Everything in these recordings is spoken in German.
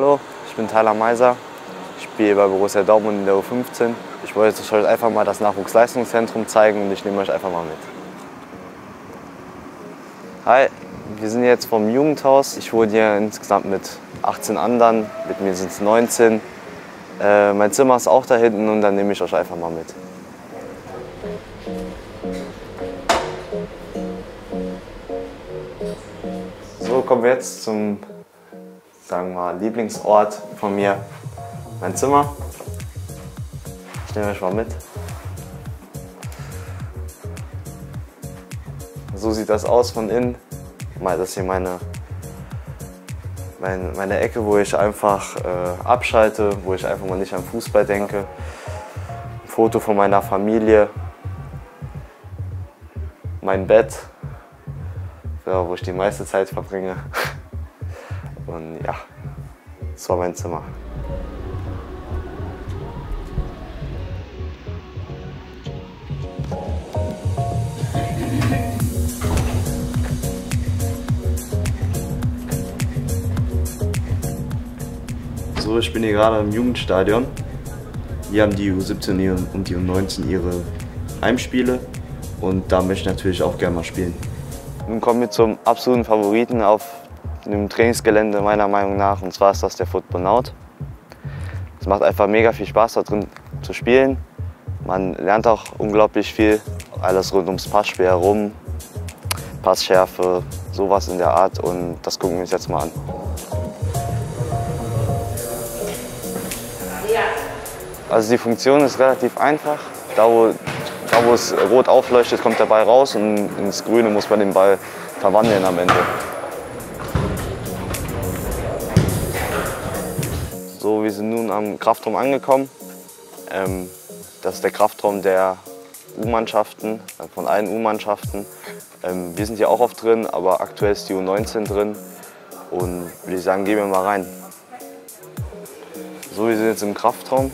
Hallo, ich bin Tyler Meiser. Ich spiele bei Borussia Dortmund in der U15. Ich wollte euch einfach mal das Nachwuchsleistungszentrum zeigen und ich nehme euch einfach mal mit. Hi, wir sind jetzt vom Jugendhaus. Ich wohne hier insgesamt mit 18 anderen, mit mir sind es 19. Äh, mein Zimmer ist auch da hinten und dann nehme ich euch einfach mal mit. So, kommen wir jetzt zum, sagen wir Lieblingsort von mir, mein Zimmer. Ich nehme euch mal mit. So sieht das aus von innen. Mal das hier meine, meine, meine Ecke, wo ich einfach äh, abschalte, wo ich einfach mal nicht an Fußball denke. Ein Foto von meiner Familie. Mein Bett, ja, wo ich die meiste Zeit verbringe. Und ja, das war mein Zimmer. So, ich bin hier gerade im Jugendstadion. Hier haben die U17 und die U19 ihre Heimspiele und da möchte ich natürlich auch gerne mal spielen. Nun kommen wir zum absoluten Favoriten auf dem Trainingsgelände meiner Meinung nach und zwar ist das der Footbonaut. Es macht einfach mega viel Spaß da drin zu spielen. Man lernt auch unglaublich viel, alles rund ums Passspiel herum, Passschärfe, sowas in der Art und das gucken wir uns jetzt mal an. Also die Funktion ist relativ einfach. Da wo, da, wo es rot aufleuchtet, kommt der Ball raus und ins Grüne muss man den Ball verwandeln am Ende. So, wir sind nun am Kraftraum angekommen. Ähm, das ist der Kraftraum der U-Mannschaften, äh, von allen U-Mannschaften. Ähm, wir sind hier auch oft drin, aber aktuell ist die U19 drin. Und würde ich sagen, gehen wir mal rein. So, wir sind jetzt im Kraftraum.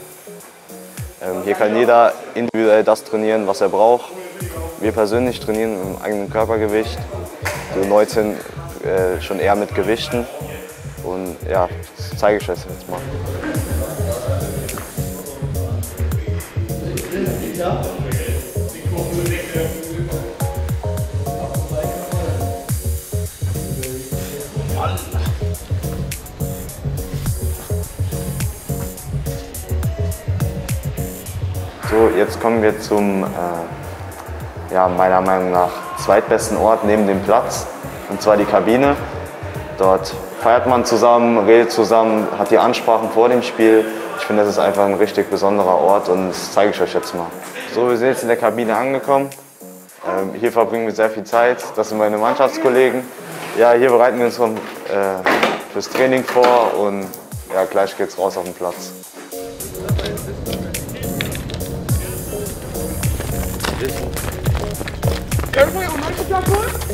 Ähm, hier kann jeder individuell das trainieren, was er braucht. Wir persönlich trainieren im eigenen Körpergewicht. Die U19 äh, schon eher mit Gewichten. Und ja, das zeige ich euch jetzt mal. So, jetzt kommen wir zum, äh, ja, meiner Meinung nach, zweitbesten Ort neben dem Platz, und zwar die Kabine. Dort feiert man zusammen, redet zusammen, hat die Ansprachen vor dem Spiel. Ich finde, das ist einfach ein richtig besonderer Ort und das zeige ich euch jetzt mal. So, wir sind jetzt in der Kabine angekommen. Ähm, hier verbringen wir sehr viel Zeit. Das sind meine Mannschaftskollegen. Ja, hier bereiten wir uns vom, äh, fürs Training vor und ja, gleich geht's raus auf den Platz. Everybody on microphone?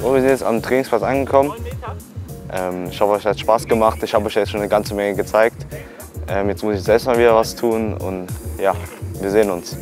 So, wir sind jetzt am Trainingsplatz angekommen. Ähm, ich hoffe, euch hat Spaß gemacht. Ich habe euch jetzt schon eine ganze Menge gezeigt. Ähm, jetzt muss ich selbst mal wieder was tun und ja, wir sehen uns.